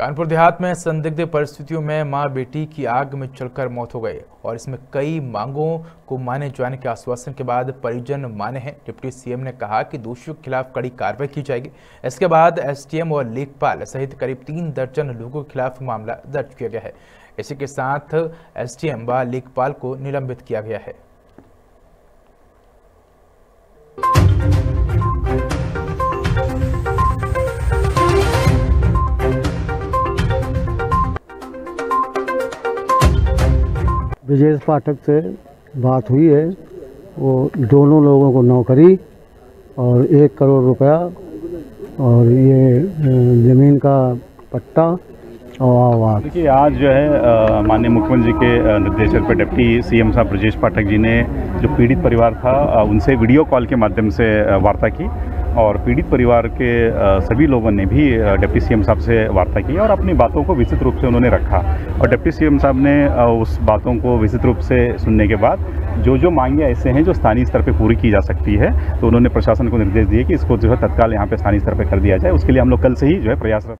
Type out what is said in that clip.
कानपुर देहात में संदिग्ध परिस्थितियों में माँ बेटी की आग में चलकर मौत हो गई और इसमें कई मांगों को माने जाने के आश्वासन के बाद परिजन माने हैं। डिप्टी सीएम ने कहा कि दोषियों के खिलाफ कड़ी कार्रवाई की जाएगी। इसके बाद एसडीएम और लेखपाल सहित करीब तीन दर्जन लोगों के खिलाफ मामला दर्ज किया गया है। इसी के साथ एसडीएम व लेखपाल को निलंबित किया गया है। विजय पाठक से बात हुई है। वो दोनों लोगों को नौकरी और एक करोड़ रुपया और ये ज़मीन का पट्टा और देखिए, आज जो है माननीय मुख्यमंत्री जी के निर्देशन पर डिप्टी सीएम साहब ब्रजेश पाठक जी ने जो पीड़ित परिवार था उनसे वीडियो कॉल के माध्यम से वार्ता की। और पीड़ित परिवार के सभी लोगों ने भी डिप्टी सीएम साहब से वार्ता की और अपनी बातों को विस्तृत रूप से उन्होंने रखा। और डिप्टी सीएम साहब ने उस बातों को विस्तृत रूप से सुनने के बाद जो जो मांगे ऐसे हैं जो स्थानीय स्तर पर पूरी की जा सकती है तो उन्होंने प्रशासन को निर्देश दिए कि इसको जो है तत्काल यहाँ पर स्थानीय स्तर पर कर दिया जाए। उसके लिए हम लोग कल से ही जो है प्रयासरत